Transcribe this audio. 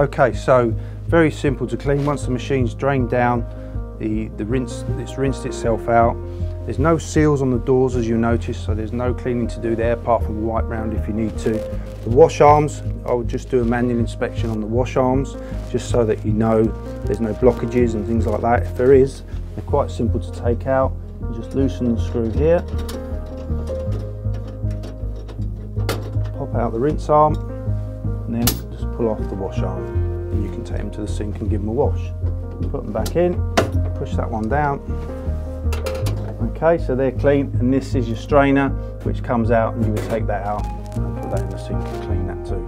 Okay, so very simple to clean. Once the machine's drained down, the, the rinse, it's rinsed itself out. There's no seals on the doors as you notice, so there's no cleaning to do there apart from wipe round if you need to. The wash arms, I would just do a manual inspection on the wash arms, just so that you know there's no blockages and things like that. If there is, they're quite simple to take out. You just loosen the screw here, pop out the rinse arm, and then pull off the wash arm. And you can take them to the sink and give them a wash. Put them back in, push that one down, Okay, so they're clean, and this is your strainer, which comes out, and you would take that out and put that in the sink and clean that too.